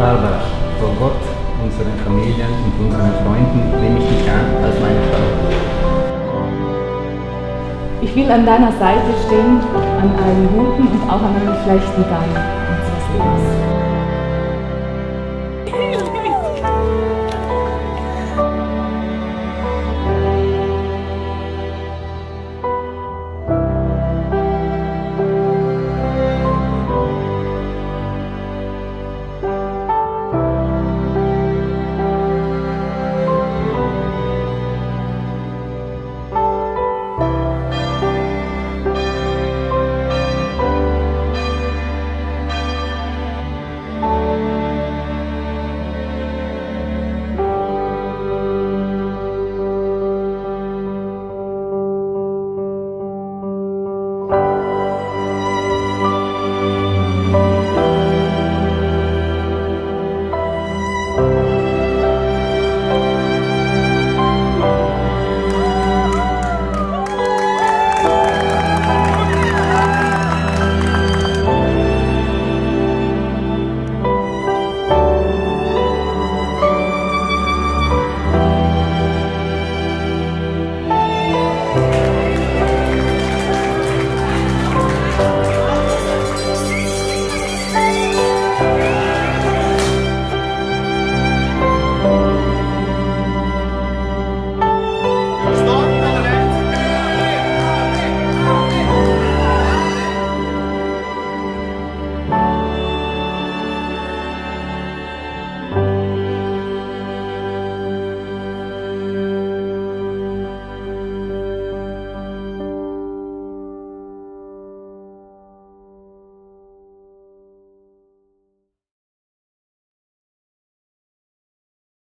Barbara, vor Gott, unseren Familien und unseren Freunden nehme ich dich an als meine Frau. Ich will an deiner Seite stehen, an allen guten und auch an allen schlechten Tagen unseres Lebens.